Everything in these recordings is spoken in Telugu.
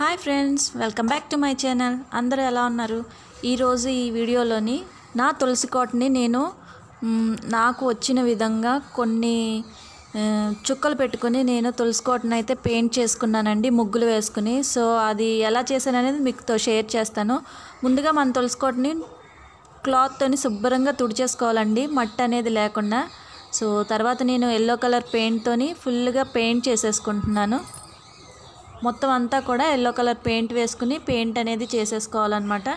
Hi friends welcome back to my channel. అందరూ ఎలా ఉన్నారు? ఈరోజు ఈ వీడియోలోని నా తులసి కోటని నేను నాకు వచ్చిన విధంగా కొన్ని చుక్కలు పెట్టుకుని నేను తులసి కోటని అయితే పెయింట్ చేసుకున్నానండి ముగ్గులు వేసుకుని. సో అది ఎలా చేశాను అనేది మీతో షేర్ చేస్తాను. ముందుగా మన తులసి కోటని క్లాత్తోని శుభ్రంగా తుడిచేసుకోవాలండి మట్టి అనేది లేకుండా. సో తర్వాత నేను ఎల్లో కలర్ పెయింట్తోని ఫుల్గా పెయింట్ చేసేసుకుంటున్నాను. మొత్తం అంతా కూడా ఎల్లో కలర్ పెయింట్ వేసుకుని పెయింట్ అనేది చేసేసుకోవాలన్నమాట.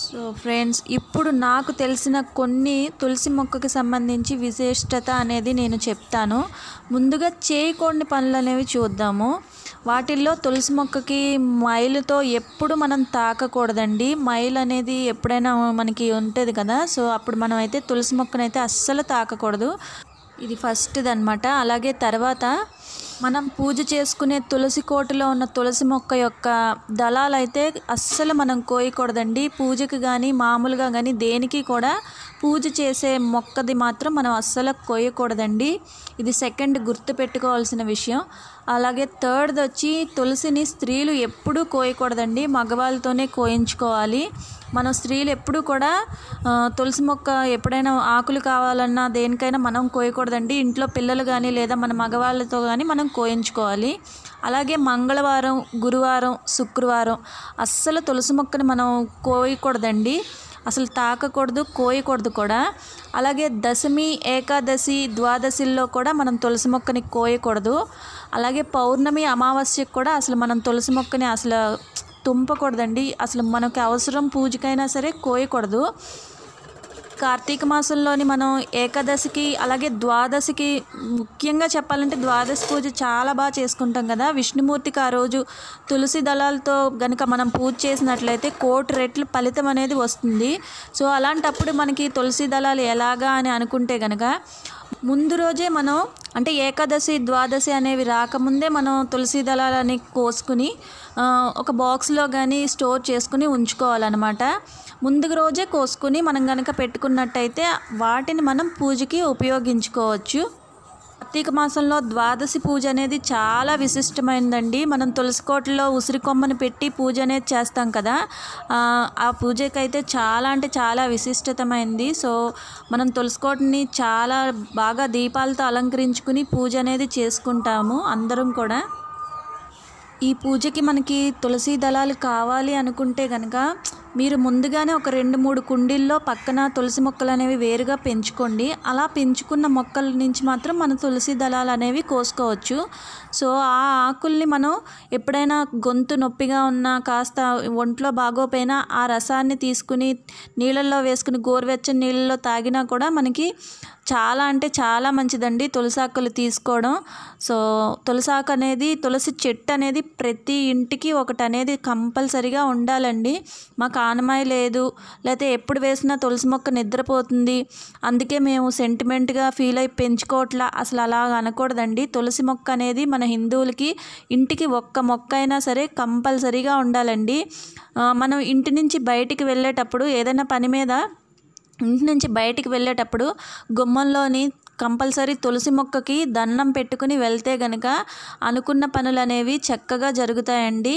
సో ఫ్రెండ్స్ ఇప్పుడు నాకు తెలిసిన కొన్ని తులసి మొక్కకి సంబంధించి విశిష్టత అనేది నేను చెప్తాను. ముందుగా చేయకూడని పనులు అనేవి చూద్దాము. వాటిల్లో తులసి మొక్కకి మైలుతో ఎప్పుడు మనం తాకకూడదండి. మైల్ అనేది ఎప్పుడైనా మనకి ఉంటుంది కదా సో అప్పుడు మనం అయితే తులసి మొక్కనైతే అస్సలు తాకకూడదు. ఇది ఫస్ట్ది అనమాట అలాగే తర్వాత మనం పూజ చేసుకునే తులసి కోటలో ఉన్న తులసి మొక్క యొక్క దళాలు అయితే అస్సలు మనం కోయకూడదండి. పూజకి కానీ మామూలుగా కానీ దేనికి కూడా పూజ చేసే మొక్కది మాత్రం మనం అస్సలు కోయకూడదండి. ఇది సెకండ్ గుర్తు పెట్టుకోవాల్సిన విషయం. అలాగే థర్డ్ది వచ్చి తులసిని స్త్రీలు ఎప్పుడూ కోయకూడదండి. మగవాళ్ళతోనే కోయించుకోవాలి. మనం స్త్రీలు ఎప్పుడూ కూడా తులసి మొక్క ఎప్పుడైనా ఆకులు కావాలన్నా దేనికైనా మనం కోయకూడదండి. ఇంట్లో పిల్లలు కానీ లేదా మన మగవాళ్ళతో కానీ మనం కోయించుకోవాలి. అలాగే మంగళవారం గురువారం శుక్రవారం అస్సలు తులసి మొక్కని మనం కోయకూడదండి. అసలు తాకకూడదు కోయకూడదు కూడా. అలాగే దశమి ఏకాదశి ద్వాదశిల్లో కూడా మనం తులసి మొక్కని కోయకూడదు. అలాగే పౌర్ణమి అమావాస్యకు కూడా అసలు మనం తులసి మొక్కని అసలు తుంపకూడదండి. అసలు మనకు అవసరం పూజకైనా సరే కోయకూడదు. కార్తీక మాసంలోని మనం ఏకాదశికి అలాగే ద్వాదశికి ముఖ్యంగా చెప్పాలంటే ద్వాదశి పూజ చాలా బాగా చేసుకుంటాం కదా. విష్ణుమూర్తికి ఆ రోజు తులసి దళాలతో గనుక మనం పూజ చేసినట్లయితే కోటి రెట్లు ఫలితం అనేది వస్తుంది. సో అలాంటప్పుడు మనకి తులసి దళాలు ఎలాగా అని అనుకుంటే గనక ముందు రోజే మనం అంటే ఏకాదశి ద్వాదశి అనేవి రాకముందే మనం తులసి దళాలని కోసుకుని ఒక బాక్స్లో కానీ స్టోర్ చేసుకుని ఉంచుకోవాలన్నమాట. ముందు రోజే కోసుకుని మనం కనుక పెట్టుకున్నట్టయితే వాటిని మనం పూజకి ఉపయోగించుకోవచ్చు. కార్తీక మాసంలో ద్వాదశి పూజ అనేది చాలా విశిష్టమైనదండి మనం తులసికోటలో ఉసిరి కొమ్మని పెట్టి పూజ అనేది చేస్తాం కదా. ఆ, ఆ పూజకైతే చాలా అంటే చాలా విశిష్టతమైంది. సో మనం తులసికోటని చాలా బాగా దీపాలతో అలంకరించుకుని పూజ అనేది చేసుకుంటాము అందరం కూడా. ఈ పూజకి మనకి తులసి దళాలు కావాలి అనుకుంటే కనుక మీరు ముందుగానే ఒక రెండు మూడు కుండీల్లో పక్కన తులసి మొక్కలు అనేవి వేరుగా పెంచుకోండి. అలా పెంచుకున్న మొక్కల నుంచి మాత్రం మన తులసి దళాలు అనేవి కోసుకోవచ్చు. సో ఆ ఆకుల్ని మనం ఎప్పుడైనా గొంతు నొప్పిగా ఉన్నా కాస్త ఒంట్లో బాగోపోయినా ఆ రసాన్ని తీసుకుని నీళ్ళల్లో వేసుకుని గోరువెచ్చని నీళ్ళలో తాగినా కూడా మనకి చాలా అంటే చాలా మంచిదండి తులసాకులు తీసుకోవడం. సో తులసాకు అనేది తులసి చెట్టు అనేది ప్రతి ఇంటికి ఒకటి అనేది కంపల్సరిగా ఉండాలండి. మాకు ప్రాణమై లేదు. లేకపోతే ఎప్పుడు వేసినా తులసి మొక్క నిద్రపోతుంది. అందుకే మేము సెంటిమెంట్గా ఫీల్ అయి పెంచుకోవట్లా. అసలు అలా అనకూడదండి. తులసి మొక్క అనేది మన హిందువులకి ఇంటికి ఒక్క మొక్క అయినా సరే కంపల్సరీగా ఉండాలండి. మనం ఇంటి నుంచి బయటికి వెళ్ళేటప్పుడు ఏదైనా పని మీద ఇంటి నుంచి బయటికి వెళ్ళేటప్పుడు గుమ్మంలోని కంపల్సరీ తులసి మొక్కకి దండం పెట్టుకుని వెళ్తే గనక అనుకున్న పనులు అనేవి చక్కగా జరుగుతాయండి.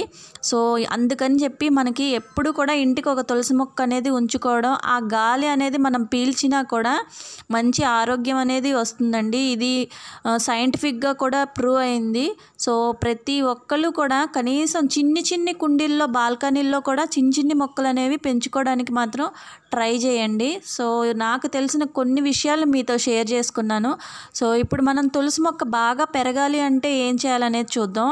సో అందుకని చెప్పి మనకి ఎప్పుడు కూడా ఇంటికి ఒక తులసి మొక్క అనేది ఉంచుకోవడం ఆ గాలి అనేది మనం పీల్చినా కూడా మంచి ఆరోగ్యం అనేది వస్తుందండి. ఇది సైంటిఫిక్గా కూడా ప్రూవ్ అయింది. సో ప్రతి ఒక్కళ్ళు కూడా కనీసం చిన్ని చిన్ని కుండీల్లో బాల్కనీల్లో కూడా చిన్ని చిన్ని మొక్కలు అనేవి పెంచుకోవడానికి మాత్రం ట్రై చేయండి. సో నాకు తెలిసిన కొన్ని విషయాలు మీతో షేర్ చేసుకున్నాను. సో ఇప్పుడు మనం తులసి మొక్క బాగా పెరగాలి అంటే ఏం చేయాలనేది చూద్దాం.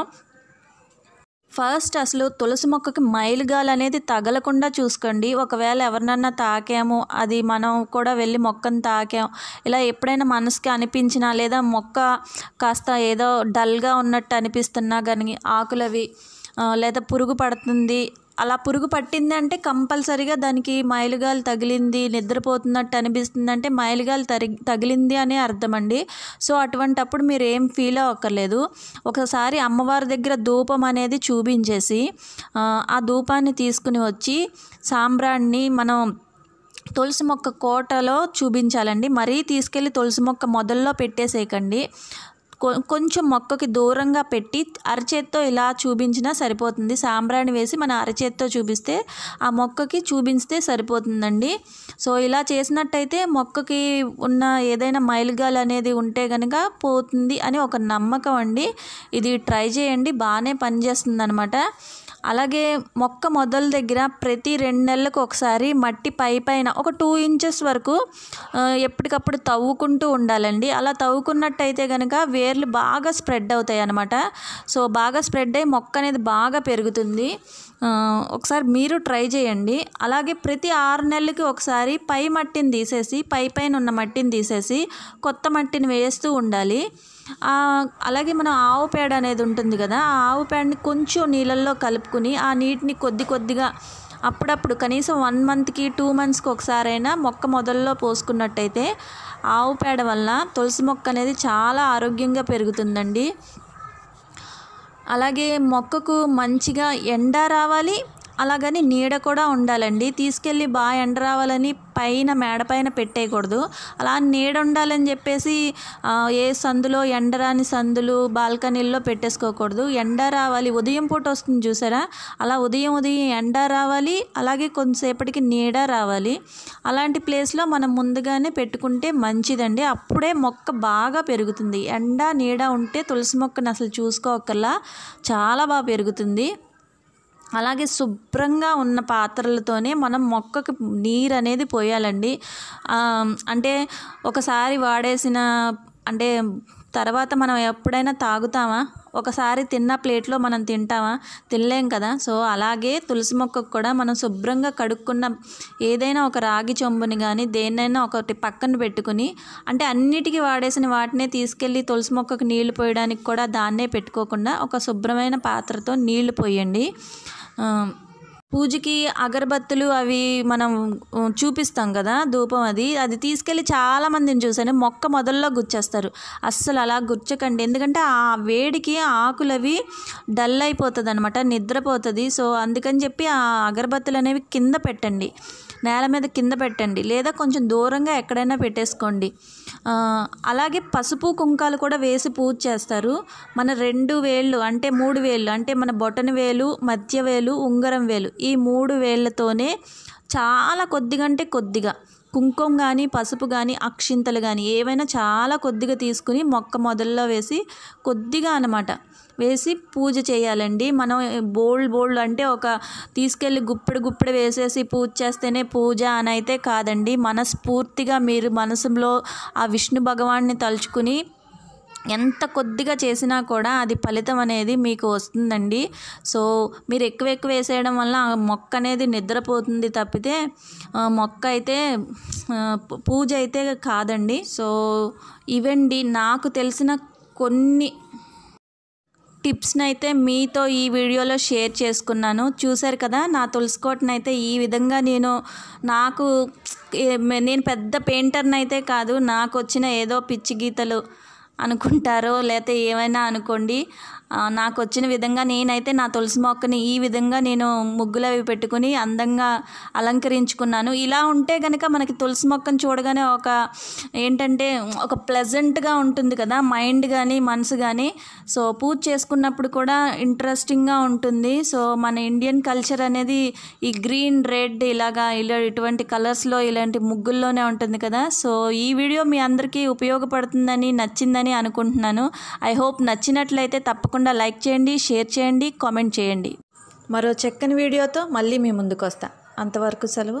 ఫస్ట్ అసలు తులసి మొక్కకి మైలుగాలు అనేది తగలకుండా చూసుకోండి. ఒకవేళ ఎవరినన్నా తాకాము అది మనం కూడా వెళ్ళి మొక్కను తాకాము ఇలా ఎప్పుడైనా మనసుకి అనిపించినా లేదా మొక్క కాస్త ఏదో డల్గా ఉన్నట్టు అనిపిస్తున్నా కానీ ఆకులవి లేదా పురుగు పడుతుంది. అలా పురుగు పట్టింది అంటే కంపల్సరిగా దానికి మైలుగాలు తగిలింది నిద్రపోతున్నట్టు అనిపిస్తుంది అంటే మైలుగాలు తరి తగిలింది అనే అర్థం అండి. సో అటువంటప్పుడు మీరు ఏం ఫీల్ అవ్వక్కర్లేదు. ఒకసారి అమ్మవారి దగ్గర ధూపం అనేది చూపించేసి ఆ, ధూపాన్ని తీసుకుని వచ్చి సాంబ్రాణ్ణి మనం తులసి మొక్క కోటలో చూపించాలండి. మరీ తీసుకెళ్ళి తులసి మొక్క మొదల్లో పెట్టేసేయకండి. కొంచెం మొక్కకి దూరంగా పెట్టి అరచేత్తో ఇలా చూపించినా సరిపోతుంది. సాంబ్రాణి వేసి మన అరచేత్తో చూపిస్తే ఆ మొక్కకి చూపిస్తే సరిపోతుందండి. సో ఇలా చేసినట్టయితే మొక్కకి ఉన్న ఏదైనా మైలుగాలు అనేది ఉంటే కనుక పోతుంది అని ఒక నమ్మకం అండి. ఇది ట్రై చేయండి. బాగానే పనిచేస్తుంది అనమాట అలాగే మొక్క మొదల దగ్గర ప్రతి రెండు నెలలకు ఒకసారి మట్టి పై పైన ఒక టూ ఇంచెస్ వరకు ఎప్పటికప్పుడు తవ్వుకుంటూ ఉండాలండి. అలా తవ్వుకున్నట్టయితే కనుక వేర్లు బాగా స్ప్రెడ్ అవుతాయి అన్నమాట సో బాగా స్ప్రెడ్ అయ్యి మొక్క అనేది బాగా పెరుగుతుంది. ఒకసారి మీరు ట్రై చేయండి. అలాగే ప్రతి ఆరు నెలలకి ఒకసారి పై మట్టిని తీసేసి పై పైన ఉన్న మట్టిని తీసేసి కొత్త మట్టిని వేస్తూ ఉండాలి. అలాగే మన ఆవు పేడ అనేది ఉంటుంది కదా ఆ ఆవు పేడని కొంచెం నీళ్ళల్లో కలుపుకుని ఆ నీటిని కొద్ది కొద్దిగా అప్పుడప్పుడు కనీసం వన్ మంత్కి టూ మంత్స్కి ఒకసారైనా మొక్క మొదల్లో పోసుకున్నట్టయితే ఆవు పేడ వల్ల తులసి మొక్క అనేది చాలా ఆరోగ్యంగా పెరుగుతుందండి. అలాగే మొక్కకు మంచిగా ఎండ రావాలి. అలాగని నీడ కూడా ఉండాలండి. తీసుకెళ్ళి బాగా ఎండ రావాలని పైన మేడ పైన పెట్టేయకూడదు. అలా నీడ ఉండాలని చెప్పేసి ఏ సందులో ఎండరాని సందులు బాల్కనీల్లో పెట్టేసుకోకూడదు. ఎండ రావాలి. ఉదయం పూట వస్తుంది చూసారా? అలా ఉదయం ఉదయం ఎండ రావాలి. అలాగే కొంతసేపటికి నీడ రావాలి. అలాంటి ప్లేస్లో మనం ముందుగానే పెట్టుకుంటే మంచిదండి. అప్పుడే మొక్క బాగా పెరుగుతుంది. ఎండ నీడ ఉంటే తులసి మొక్కను అసలు చూసుకోకల్లా చాలా బాగా పెరుగుతుంది. అలాగే శుభ్రంగా ఉన్న పాత్రలతోనే మనం మొక్కకి నీరు అనేది పోయాలండి. అంటే ఒకసారి వాడేసిన అంటే తర్వాత మనం ఎప్పుడైనా తాగుతామా? ఒకసారి తిన్న ప్లేట్లో మనం తింటామా? తినలేం కదా. సో అలాగే తులసి మొక్కకు కూడా మనం శుభ్రంగా కడుక్కున్న ఏదైనా ఒక రాగి చెంబుని కానీ దేన్నైనా ఒకటి పక్కన పెట్టుకుని అంటే అన్నిటికీ వాడేసిన వాటినే తీసుకెళ్ళి తులసి మొక్కకు నీళ్ళు పోయడానికి కూడా దాన్నే పెట్టుకోకుండా ఒక శుభ్రమైన పాత్రతో నీళ్ళు పోయండి. పూజకి అగరబత్తులు అవి మనం చూపిస్తాం కదా ధూపం అది. అది తీసుకెళ్ళి చాలా మందిని చూసాను మొక్క మొదల్లో గుచ్చేస్తారు. అస్సలు అలా గుచ్చకండి. ఎందుకంటే ఆ వేడికి ఆకులు అవి డల్ అయిపోతుంది అనమాట నిద్రపోతుంది. సో అందుకని చెప్పి ఆ అగరబత్తులు అనేవి కింద పెట్టండి. నేల మీద కింద పెట్టండి. లేదా కొంచెం దూరంగా ఎక్కడైనా పెట్టేసుకోండి. అలాగే పసుపు కుంకాలు కూడా వేసి పూజ చేస్తారు. మన రెండు వేళ్ళు అంటే మూడు వేళ్ళు అంటే మన బొటన వేలు మధ్య వేలు ఉంగరం వేలు ఈ మూడు వేళ్ళతోనే చాలా కొద్దిగా అంటే కొద్దిగా కుంకుమ కానీ పసుపు కానీ అక్షింతలు కానీ ఏవైనా చాలా కొద్దిగా తీసుకుని మొక్క మొదల్లో వేసి కొద్దిగా అన్నమాట. వేసి పూజ చేయాలండి. మనం బోల్డ్ బోల్డ్ అంటే ఒక తీసుకెళ్ళి గుప్పెడు గుప్పెడు వేసేసి పూజ చేస్తేనే పూజ అని అయితే కాదండి. మనస్ఫూర్తిగా మీరు మనసులో ఆ విష్ణు భగవాన్ని తలుచుకుని ఎంత కొద్దిగా చేసినా కూడా అది ఫలితం అనేది మీకు వస్తుందండి. సో మీరు ఎక్కువ ఎక్కువ వేసేయడం వల్ల ఆ మొక్క అనేది నిద్రపోతుంది తప్పితే మొక్క అయితే పూజ అయితే కాదండి. సో ఇవండి నాకు తెలిసిన కొన్ని టిప్స్ని అయితే మీతో ఈ వీడియోలో షేర్ చేసుకున్నాను. చూశారు కదా నా తులసికోటను అయితే ఈ విధంగా నేను నాకు నేను పెద్ద పెయింటర్ని అయితే కాదు నాకు వచ్చిన ఏదో పిచ్చి గీతలు అనుకుంటారో లేకపోతే ఏమైనా అనుకోండి నాకు వచ్చిన విధంగా నేనైతే నా తులసి మొక్కని ఈ విధంగా నేను ముగ్గులు అవి పెట్టుకుని అందంగా అలంకరించుకున్నాను. ఇలా ఉంటే కనుక మనకి తులసి మొక్కను చూడగానే ఒక ఏంటంటే ఒక ప్లెజెంట్గా ఉంటుంది కదా మైండ్ కానీ మనసు కానీ సో పూజ చేసుకున్నప్పుడు కూడా ఇంట్రెస్టింగ్గా ఉంటుంది. సో మన ఇండియన్ కల్చర్ అనేది ఈ గ్రీన్ రెడ్ ఇలాగా ఇలా ఇటువంటి కలర్స్లో ఇలాంటి ముగ్గుల్లోనే ఉంటుంది కదా. సో ఈ వీడియో మీ అందరికీ ఉపయోగపడుతుందని నచ్చిందని అనుకుంటున్నాను. ఐ హోప్ నచ్చినట్లయితే తప్పకుండా తప్పకుండా లైక్ చేయండి షేర్ చేయండి కామెంట్ చేయండి. మరో చక్కని వీడియోతో మళ్ళీ మీ ముందుకు వస్తా అంతవరకు సెలవు.